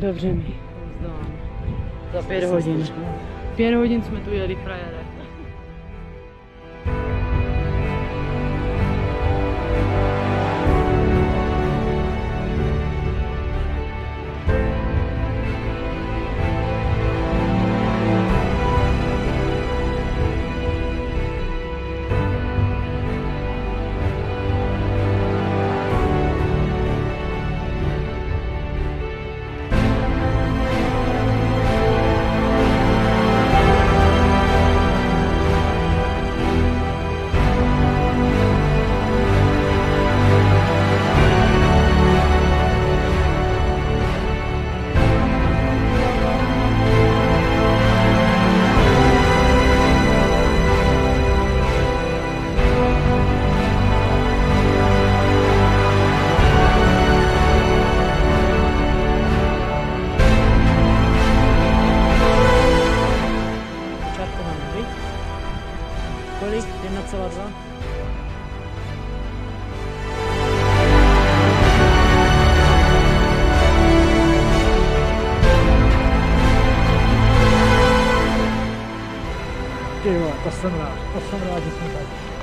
Dobře mi. Za pět hodin. Pět hodin jsme tu jeli, frajere. Kolik? 1,2? Ty jo, to jsem rád, to jsem rád, že jsme tady.